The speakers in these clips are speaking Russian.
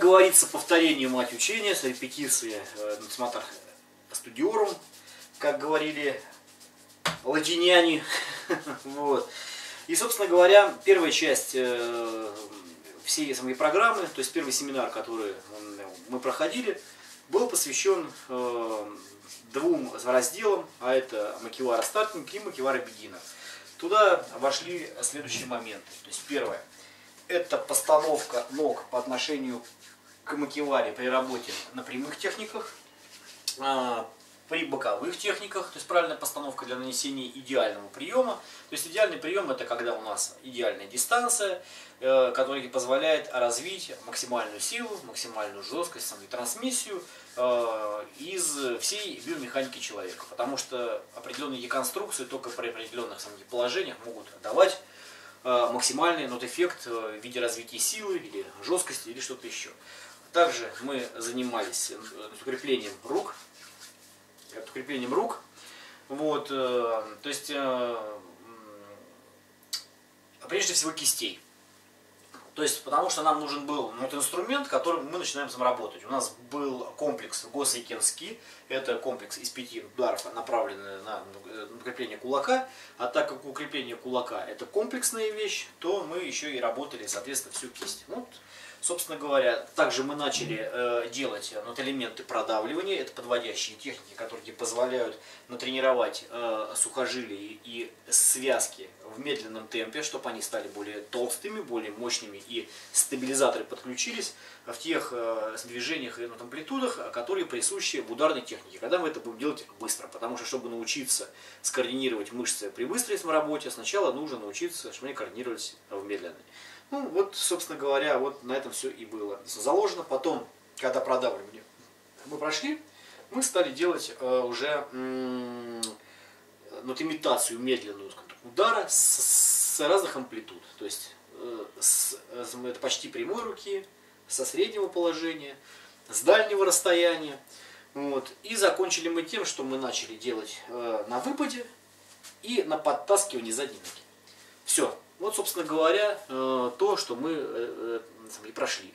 говорится, повторение мать учения, с репетиции э, нацматор студиорум, как говорили ладиняне. вот. И, собственно говоря, первая часть э, всей самой программы, то есть первый семинар, который мы проходили, был посвящен э, двум разделам, а это Макивара Стартинг и Макивара Бегинер. Туда вошли следующие моменты. То есть первое, это постановка ног по отношению к макиваре при работе на прямых техниках, а, при боковых техниках, то есть правильная постановка для нанесения идеального приема. То есть идеальный прием это когда у нас идеальная дистанция, э, которая позволяет развить максимальную силу, максимальную жесткость, саму трансмиссию э, из всей биомеханики человека. Потому что определенные деконструкции только при определенных самих положениях могут давать э, максимальный нот-эффект в виде развития силы или жесткости или что-то еще. Также мы занимались укреплением рук, укреплением рук. Вот, э, то есть, э, прежде всего кистей. То есть, потому что нам нужен был вот инструмент, которым мы начинаем сам работать. У нас был комплекс Госайкенский, это комплекс из пяти ударов, направленный на укрепление кулака. А так как укрепление кулака это комплексная вещь, то мы еще и работали, соответственно, всю кисть. Вот Собственно говоря, также мы начали э, делать э, вот, элементы продавливания, это подводящие техники, которые позволяют натренировать э, сухожилия и связки в медленном темпе, чтобы они стали более толстыми, более мощными и стабилизаторы подключились в тех э, движениях и амплитудах, которые присущи в ударной технике, когда мы это будем делать быстро, потому что чтобы научиться скоординировать мышцы при быстрой работе, сначала нужно научиться, чтобы они координировались в медленной. Ну, вот, собственно говоря, вот на этом все и было заложено. Потом, когда продавливание мы прошли, мы стали делать э, уже э, вот, имитацию медленную удара с, с разных амплитуд. То есть э, с, это почти прямой руки, со среднего положения, с дальнего расстояния. Вот. И закончили мы тем, что мы начали делать э, на выпаде и на подтаскивании задней ноги. Вот, собственно говоря, э, то, что мы э, э, и прошли.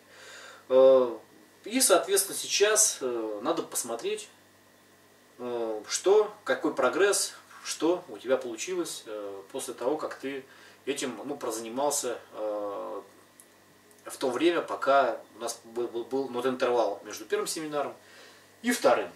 И, соответственно, сейчас надо посмотреть, что, какой прогресс, что у тебя получилось после того, как ты этим ну, прозанимался в то время, пока у нас был, был, был вот интервал между первым семинаром и вторым.